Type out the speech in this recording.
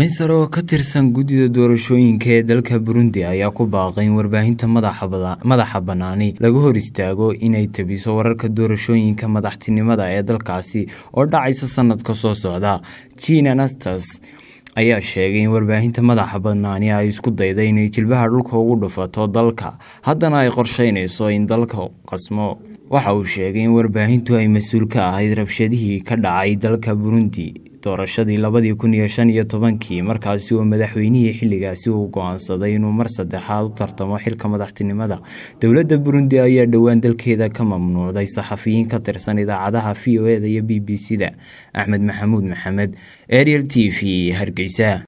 xubin sare oo ka tirsan guddida doorashooyinka ee dalka burundi ayaa ku baaqay in warbaahinta madaxa bannaani laga hor istaago inay tabiso wararka doorashooyinka madaxtinimada ee dalkaasi oo dhacaysa sanadka soo socda. Jin anastas ayaa sheegay in warbaahinta madaxa banaani ay isku dayday inay jilbaha dhulka ugu dhufato dalka. Haddana ay qorsheynayso in dalka qasmo. Waxa uu sheegay in warbaahintu ay mas'uul ka ahayd rabshadihii ka dhacay dalka burundi doorashadii labadii kun iyo shan iyo tobankii markaasi oo madaxweynihii xilligaasi uu go'aansaday inuu mar saddexaad u tartamo xilka madaxtinimada. Dowladda burundi ayaa dhowaan dalkeeda ka mamnuucday saxafiyiin ka tirsan idaacadaha v o eda iyo b b c da axmed maxamuud maxamed ariel t v hargeysa